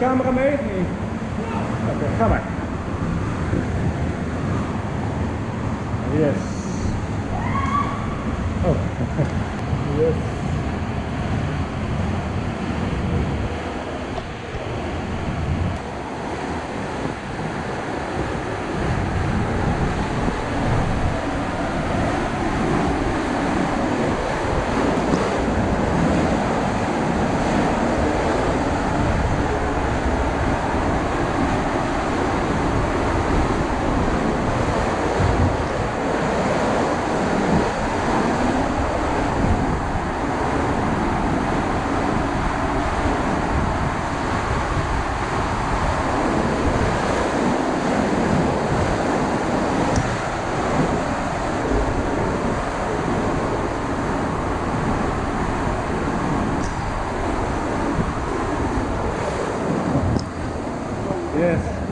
camera mee of niet? Oké, ga maar. Yes. Oh. yes. Yes.